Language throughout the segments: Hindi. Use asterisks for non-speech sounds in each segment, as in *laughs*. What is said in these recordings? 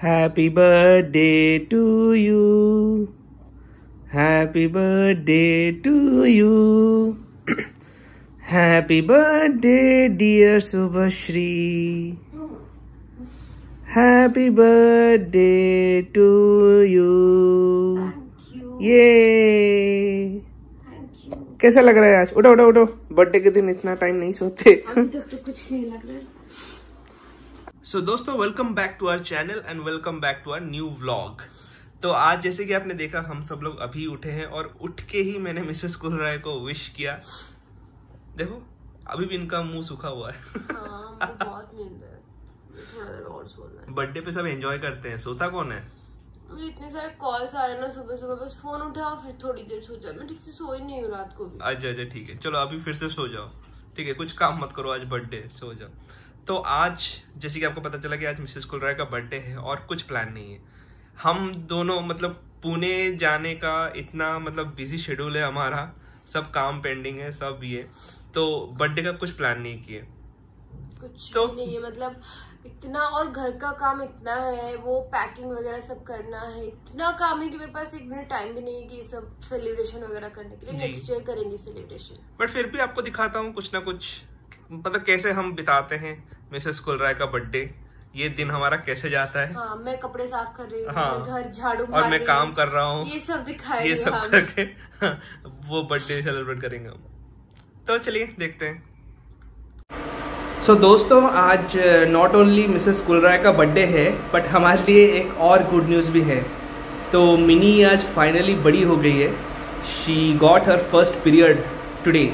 Happy birthday to you. Happy birthday to you. Happy birthday, dear Subhashri. Happy birthday to you. Thank you ये कैसा लग रहा है आज उठो उठो उठो बर्थडे के दिन इतना टाइम नहीं सोते अभी तक तो कुछ नहीं लग रहा सो so, दोस्तों welcome back to our channel and welcome back to our new vlog तो आज जैसे कि आपने देखा हम सब लोग अभी उठे हैं और उठ के ही मैंने मिसेस कुलराय को विश किया। देखो अभी भी इनका मुँह सूखा हुआ है। हाँ है। है। बर्थडे पे सब एंजॉय करते हैं। सोता कौन है? इतने सारे कॉल्स आ रहे हैं ना सुबह सुबह बस फ़ोन उठा और फिर थोड़ी देर सो जाए मैं ठीक से सोई नहीं हूँ रात को भी। अच्छा अच्छा ठीक है। चलो अभी फिर से सो जाओ। ठीक है कुछ काम मत करो आज बर्थडे सो जाओ। तो आज जैसे कि आपको पता चला कि आज मिसेस कुलराय का बर्थडे है और कुछ प्लान नहीं है। हम दोनों मतलब पुणे जाने का इतना मतलब बिज़ी शेड्यूल है हमारा। सब काम पेंडिंग है सब ये। तो बर्थडे का कुछ प्लान नहीं किए। कुछ तो- नहीं है मतलब इतना और घर का काम इतना है वो पैकिंग वगैरह सब करना है। इतना काम है कि मेरे पास एक मिनट टाइम भी नहीं है कि सब सेलिब्रेशन वगैरह करने के लिए। नेक्स्ट ईयर करेंगे सेलिब्रेशन बट फिर भी आपको दिखाता हूँ कुछ ना कुछ। मतलब कैसे हम बिताते हैं मिसेस कुलराय का बर्थडे? ये दिन हमारा कैसे जाता है? हाँ मैं कपड़े साफ़ कर रही हूँ हाँ। मैं घर झाड़ू और मैं काम कर रहा हूँ। ये सब दिखाएँगे ये सब हम। करके वो बर्थडे सेलिब्रेट करेंगे हम। तो चलिए देखते हैं। सो so, दोस्तों आज नॉट ओनली मिसेस कुलराय का बर्थडे है बट हमारे लिए एक और गुड न्यूज़ भी है। तो मिनी आज फाइनली बड़ी हो गई है। She got her first period today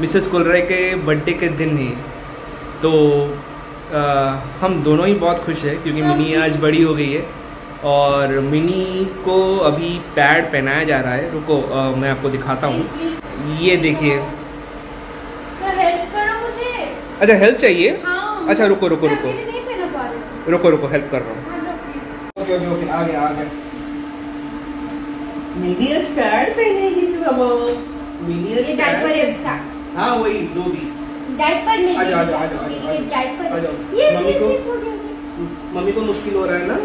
Mrs Kulrai के बर्थडे के दिन ही। तो आ, हम दोनों ही बहुत खुश हैं क्योंकि हाँ, मिनी आज बड़ी हो गई है। और मिनी को अभी पैड पहनाया जा रहा है। रुको आ, मैं आपको दिखाता हूँ। ये देखिए। थोड़ा हेल्प करो मुझे। अच्छा हेल्प चाहिए? हाँ। अच्छा रुको रुको रुको। अकेले नहीं पहना पा रही हूँ। रुको रुको हेल्प कर रहा हूँ। हाँ, मिनी आज पैड पहनेगी बाबा मिनी आज है उसका हाँ वही दो भी। डायपर नहीं आ जाओ, आ जाओ, आ जाओ। डायपर। आ। मम्मी को- मम्मी को मुश्किल हो रहा है ना?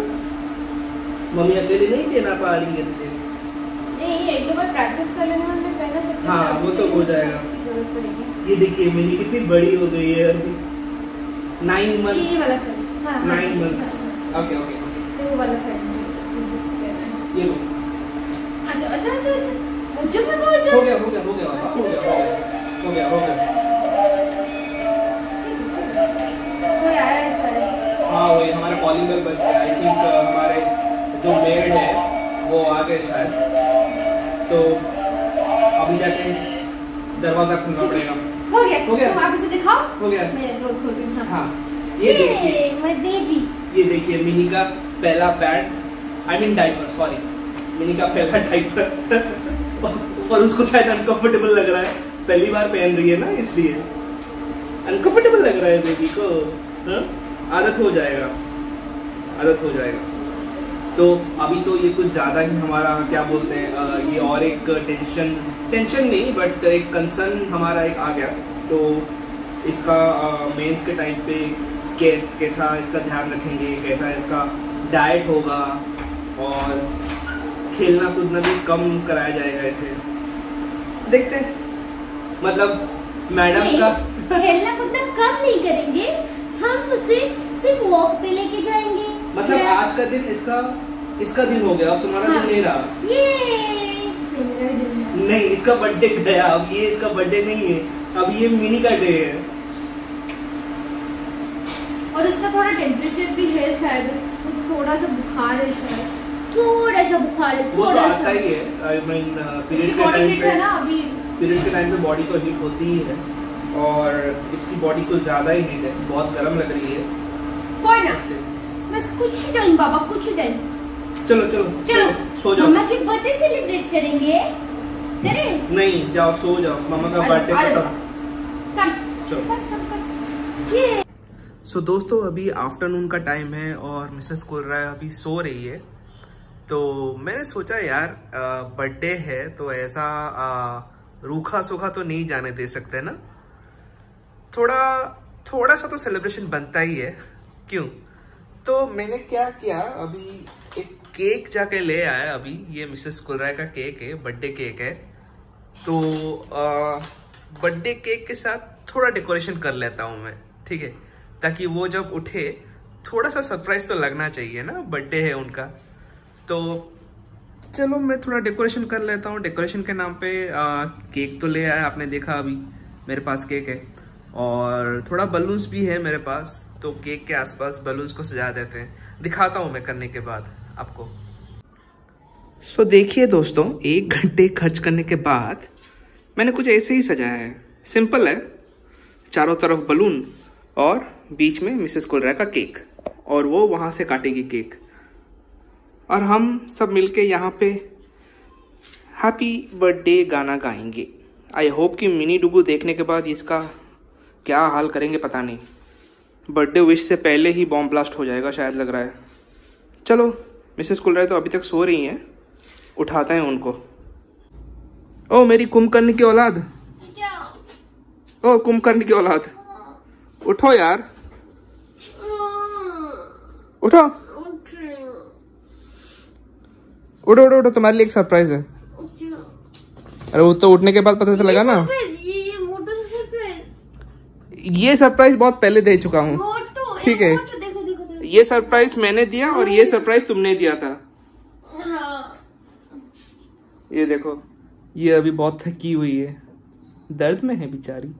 मम्मी अकेले नहीं पहना पा रही है तुझे? नहीं एक दो बार प्रैक्टिस कर लेने में मैं पहना सकती हूँ हाँ, वो तो हो जाएगा। ये देखिए मिनी कितनी बड़ी हो गई है अभी। नाइन मंथ्स वाला हाँ हाँ, नाइन हाँ, मंथ्स हाँ, ओके ओके ओके हाँ। वो वाला सर ये लो। अच्छा अच्छा अच्छा अच्छा मुझे पता हो हो गया हो गया हो गया हो गया। हो गया हो गया कोई आया है शायद हाँ वही हमारा कॉलिंग बेल बज गया. आई थिंक हमारे जो मेड है वो आ गए शायद. तो अभी जाके दरवाज़ा खोलना पड़ेगा. हो गया. हो गया? तुम आप इसे दिखाओ. हो गया. मैं डोर खोलती हूँ हाँ. हाँ. ये देखिए. माय बेबी ये देखिए मिनी का पहला pad I mean diaper sorry Mini का पहला डाइपर *laughs* और उसको शायद अनकंफर्टेबल लग रहा है. पहली बार पहन रही है ना इसलिए। अनकंफर्टेबल लग रहा है बेबी को। हाँ? आदत हो जाएगा। आदत हो जाएगा। तो अभी तो ये कुछ ज़्यादा ही हमारा क्या बोलते हैं ये और एक टेंशन टेंशन नहीं बट एक कंसर्न हमारा एक आ गया। तो इसका मेंस के टाइम पे के, कैसा इसका ध्यान रखेंगे कैसा इसका डाइट होगा और खेलना कूदना भी कम कराया जाएगा इसे। देखते हैं। मतलब मैडम का। खेलना कूदना कम नहीं करेंगे। हम उसे सिर्फ़ वॉक पे लेके जाएँगे। मतलब आज का दिन इसका इसका दिन हो गया अब तुम्हारा हाँ। दिन नहीं रहा। ये। नहीं इसका बर्थडे गया अब ये इसका बर्थडे नहीं है अब ये मिनी का डे है। और उसका थोड़ा टेम्परेचर भी है शायद थोड़ा सा बुखार है शायद। थोड़ा सा बुखार है तो थोड़ा सा। ही है आई मीन पीरियड के टाइम पे है ना अभी। पीरियड के टाइम पे बॉडी तो हीट होती ही है और इसकी बॉडी कुछ ज़्यादा ही हीट है बहुत गर्म लग रही है। कोई ना बस कुछ ही टाइम बाबा कुछ ही टाइम। चलो चलो चलो सो जाओ। मम्मा की बर्थडे सेलिब्रेट करेंगे। करें नहीं जाओ सो जाओ। मामा का बर्थडे खत्म। चलो। सो so, दोस्तों अभी आफ्टरनून का टाइम है और मिसेस कुलराय अभी सो रही है। तो मैंने सोचा यार बर्थडे है तो ऐसा आ, रूखा सूखा तो नहीं जाने दे सकते ना? थोड़ा थोड़ा सा तो सेलिब्रेशन बनता ही है। क्यों? तो मैंने क्या किया, अभी एक केक जाके ले आया, अभी। ये मिसेस कुलराय का केक है बर्थडे केक है। तो बर्थडे केक के साथ थोड़ा डेकोरेशन कर लेता हूँ मैं, ठीक है? ताकि वो जब उठे, थोड़ा सा सरप्राइज़ तो लगना चाहिए ना बर्थडे है उनका। तो चलो मैं थोड़ा डेकोरेशन कर लेता हूँ। डेकोरेशन के नाम पे आ, केक तो ले आया आपने देखा अभी मेरे पास केक है। और थोड़ा बलून्स भी है मेरे पास तो केक के आसपास बलून्स को सजा देते हैं। दिखाता हूँ मैं करने के बाद आपको। सो so, देखिए दोस्तों एक घंटे खर्च करने के बाद मैंने कुछ ऐसे ही सजाया है। सिंपल है। चारों तरफ़ बलून और बीच में मिसेस कोलरा का केक और वो वहाँ से काटेगी केक और हम सब मिलके यहाँ पे हैप्पी बर्थडे गाना गाएँगे। आई होप कि मिनी डुगू देखने के बाद इसका क्या हाल करेंगे पता नहीं। बर्थडे विश से पहले ही बॉम्ब ब्लास्ट हो जाएगा शायद लग रहा है। चलो मिसेस कुलराय तो अभी तक सो रही हैं। उठाते हैं उनको। ओ, मेरी कुंभकर्ण की औलाद। ओ कुंभकर्ण की औलाद। उठो यार। उठो उठ रही हूँ उठो उठो उठो तुम्हारे लिए एक सरप्राइज़ है। अरे वो तो उठने के बाद पता चलेगा ना। ये सरप्राइज़ बहुत पहले दे चुका हूँ। ठीक है। ये सरप्राइज़ मैंने दिया और ये सरप्राइज़ तुमने दिया था। हाँ। ये देखो ये अभी बहुत थकी हुई है। दर्द में है बेचारी।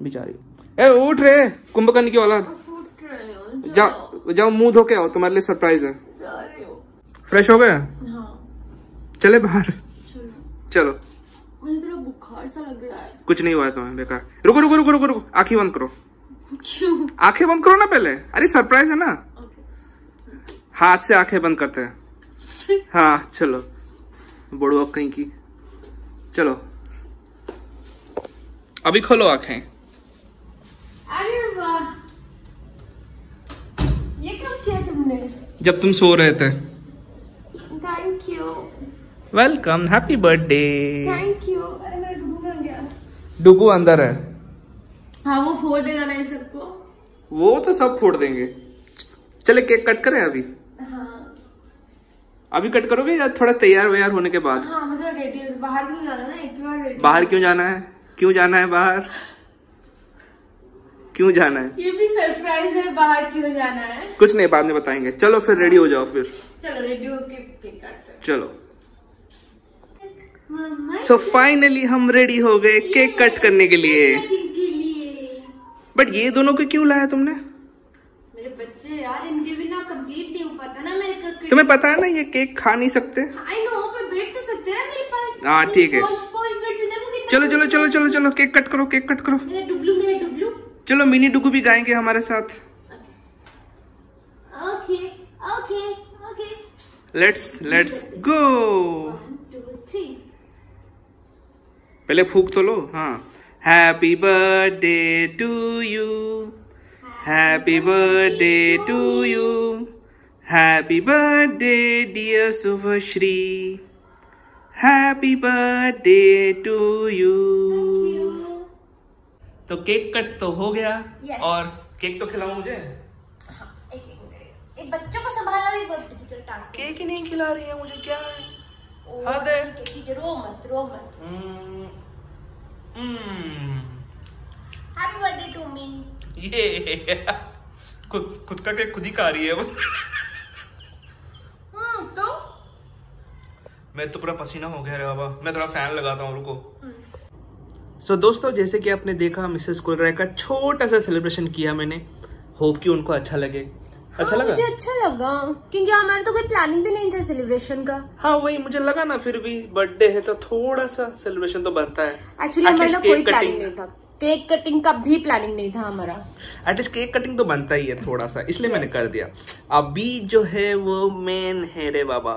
बेचारी। ए उठ रे कुंभकर्ण की औलाद। रही जाओ जाओ। मुँह धो के आओ तुम्हारे लिए सरप्राइज़ रही हूँ। फ्रेश हो गए हाँ। चले बाहर। चलो। चलो। मुझे थोड़ा बुखार सा लग रहा है। कुछ नहीं हुआ तुम्हें बेकार। रुको रुको रुको रुको रुको। आँखें बंद करो। क्यों? आँखें बंद करो ना पहले। अरे सरप्राइज़ है ना। हाथ से आँखें बंद करते हैं। *laughs* हाँ चलो। बड़ो अब कहीं की। चलो। अभी खोलो आँखें। अरे वाह। ये कब किया तुमने? जब तुम सो रहे थे। Welcome happy birthday. Thank you अरे मेरा डुबू कहाँ गया? डुगू अंदर है। हाँ वो फोड़ देगा ना इस सबको। वो तो सब फोड़ देंगे। चले केक कट करें अभी? हाँ। अभी कट करोगे या थोड़ा तैयार वैयार होने के बाद? हाँ मैं थोड़ा रेडी हूँ। बाहर क्यों जाना ना? एक बार रेडी बाहर क्यों जाना है? क्यों जाना है बाहर? क्यों जाना है? ये भी सरप्राइज़ है बाहर क्यों जाना है? कुछ नहीं बाद में बताएँगे। चलो फिर रेडी हो जाओ फिर। चलो रेडी होके केक काटते हैं। चलो। सो फाइनली हम रेडी हो गए केक कट करने के लिए. बट ये दोनों को क्यों लाया तुमने? मेरे बच्चे यार इनके बिना कंप्लीट नहीं हो पाता ना मेरे का तुम्हें पता है ना ये केक खा नहीं सकते? आई नो पर बैठ तो सकते हैं ना मेरे पास. हाँ, ठीक है। चलो चलो चलो चलो चलो केक कट करो केक कट करो. मेरा डुबलू मेरा डुबलू चलो मिनी डुगू भी गाएँगे हमारे साथ. Okay okay okay let's let's go one two three पहले फूक तो लो। हाँ। Happy birthday to you happy birthday to you happy birthday dear Shubhashri happy birthday to you तो केक कट तो हो गया Yes. और केक तो खिलाओ मुझे। हाँ, एक एक एक बच्चों को संभालना भी बहुत डिफ़िकल्ट टास्क है। केक ही नहीं खिला रही है मुझे क्या है? हद है। ठीक है, रो मत रो मत hmm, hmm, happy birthday to me ये खुद खुद का केक खुद ही खा रही है वो हम्म तो? मैं तो पूरा पसीना हो गया रे बाबा। मैं थोड़ा फ़ैन लगाता हूँ रुको। सो so, दोस्तों जैसे कि आपने देखा मिसेस कुलराय का छोटा सा सेलिब्रेशन किया मैंने। होप कि उनको अच्छा लगे। अच्छा हाँ, लगा? मुझे अच्छा लगा क्योंकि हमारा तो कोई प्लानिंग भी नहीं था सेलिब्रेशन का। हाँ वही मुझे लगा ना फिर भी बर्थडे है तो थोड़ा सा सेलिब्रेशन तो बनता है। एक्चुअली हमारा कोई प्लानिंग नहीं था। केक कटिंग का भी प्लानिंग नहीं था हमारा। एटलीस्ट केक कटिंग तो बनता ही है थोड़ा सा इसलिए मैंने कर दिया। अभी जो है वो मेन है रे बाबा।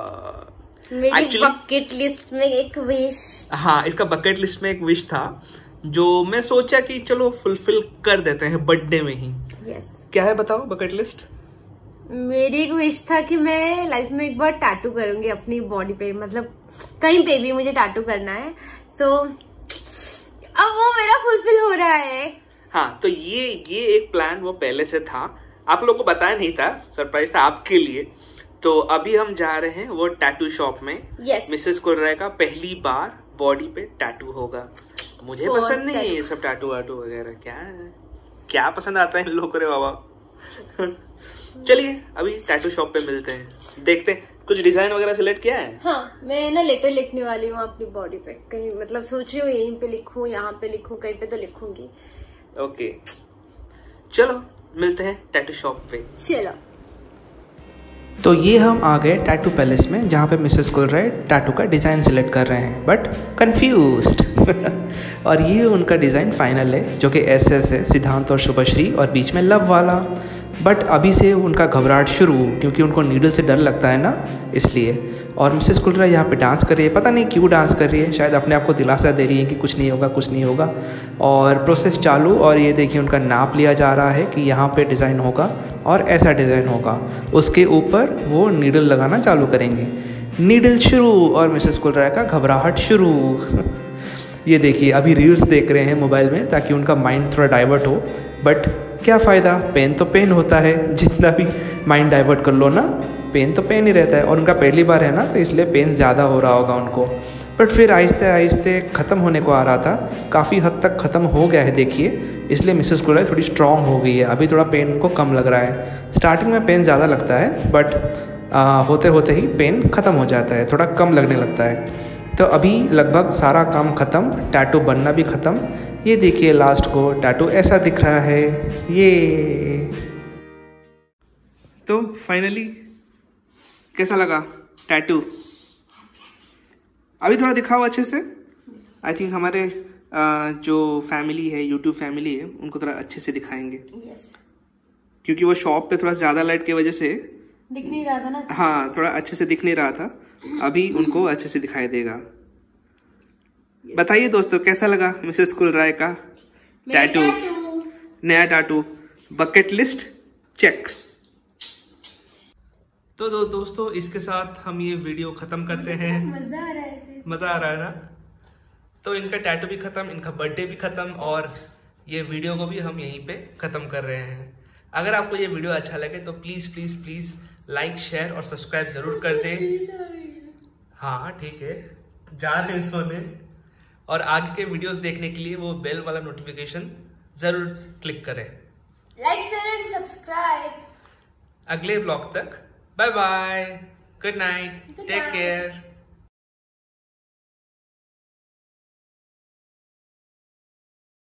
मेरी बकेट लिस्ट में एक विश हाँ इसका बकेट लिस्ट में एक विश था जो मैं सोचा कि चलो फुलफिल कर देते हैं बर्थडे में ही। यस क्या है बताओ बकेट लिस्ट मेरी एक विश था कि मैं लाइफ में एक बार टैटू करूँगी अपनी बॉडी पे। मतलब कहीं पे भी मुझे टैटू करना है। सो so, अब वो मेरा फुलफिल हो रहा है। हाँ तो ये ये एक प्लान वो पहले से था। आप लोगों को बताया नहीं था। सरप्राइज़ था आपके लिए। तो अभी हम जा रहे हैं वो टैटू शॉप में। Yes. मिसेस कुर्रा का पहली बार बॉडी पे टैटू होगा। मुझे First पसंद नहीं है ये सब टैटू वाटू वगैरह। क्या क्या पसंद आता है इन लोगों को रे बाबा? चलिए अभी टैटू शॉप पे मिलते हैं। देखते हैं कुछ डिज़ाइन वगैरह सिलेक्ट किया है? हाँ मैं ना लेटर लिखने वाली हूँ अपनी बॉडी पे। कहीं मतलब सोच रही हूँ यहीं पे लिखूं यहाँ पे लिखूं कहीं पे तो लिखूँगी। ओके चलो मिलते हैं टैटू शॉप पे। चलो। तो ये हम आ गए टैटू पैलेस में जहाँ पे मिसेस कुलराय टैटू का डिज़ाइन सिलेक्ट कर रहे हैं बट कंफ्यूज्ड *laughs* और ये उनका डिज़ाइन फाइनल है जो कि एस एस है सिद्धांत और शुभश्री और बीच में लव वाला। बट अभी से उनका घबराहट शुरू, क्योंकि उनको नीडल से डर लगता है ना, इसलिए। और मिसेस कुलरा यहाँ पे डांस कर रही है। पता नहीं क्यों डांस कर रही है। शायद अपने आप को दिलासा दे रही है कि कुछ नहीं होगा, कुछ नहीं होगा। और प्रोसेस चालू, और ये देखिए उनका नाप लिया जा रहा है कि यहाँ पे डिज़ाइन होगा, और ऐसा डिज़ाइन होगा। उसके ऊपर वो नीडल लगाना चालू करेंगे। नीडल शुरू, और मिसेस कुलरा का घबराहट शुरू। *laughs* ये देखिए, अभी रील्स देख रहे हैं मोबाइल में, ताकि उनका माइंड थोड़ा डाइवर्ट हो। बट क्या फ़ायदा? पेन तो पेन होता है। जितना भी माइंड डाइवर्ट कर लो ना पेन तो पेन ही रहता है। और उनका पहली बार है ना तो इसलिए पेन ज़्यादा हो रहा होगा उनको। बट फिर आहिस्ते आहिस्ते ख़त्म होने को आ रहा था। काफ़ी हद तक ख़त्म हो गया है देखिए। इसलिए मिसेस कुलर थोड़ी स्ट्रांग हो गई है। अभी थोड़ा पेन उनको कम लग रहा है। स्टार्टिंग में पेन ज़्यादा लगता है बट आ, होते होते ही पेन ख़त्म हो जाता है। थोड़ा कम लगने लगता है। तो अभी लगभग सारा काम ख़त्म। टैटू बनना भी ख़त्म। ये देखिए लास्ट को टैटू ऐसा दिख रहा है। ये। तो फाइनली कैसा लगा टैटू अभी थोड़ा दिखाओ अच्छे से। आई थिंक हमारे जो फैमिली है यूट्यूब फैमिली है उनको थोड़ा अच्छे से दिखाएँगे। यस क्योंकि वो शॉप पे थोड़ा ज़्यादा लाइट की वजह से दिख नहीं रहा था ना? हाँ थोड़ा अच्छे से दिख नहीं रहा था। अभी उनको अच्छे से दिखाई देगा। बताइए दोस्तों कैसा लगा मिसेस कुल राय का टैटू नया टैटू बकेट लिस्ट चेक तो दो दोस्तों इसके साथ हम ये वीडियो खत्म करते हैं। मज़ा आ रहा है मज़ा आ रहा है ना? तो इनका टैटू भी खत्म इनका बर्थडे भी खत्म और ये वीडियो को भी हम यहीं पे खत्म कर रहे हैं। अगर आपको ये वीडियो अच्छा लगे तो please please please like share और सब्सक्राइब ज़रूर कर दे। हाँ ठीक है। जा रहे हैं सोने। और आगे के वीडियोस देखने के लिए वो बेल वाला नोटिफिकेशन ज़रूर क्लिक करें। लाइक शेयर एंड सब्सक्राइब अगले ब्लॉग तक। Bye bye good night take care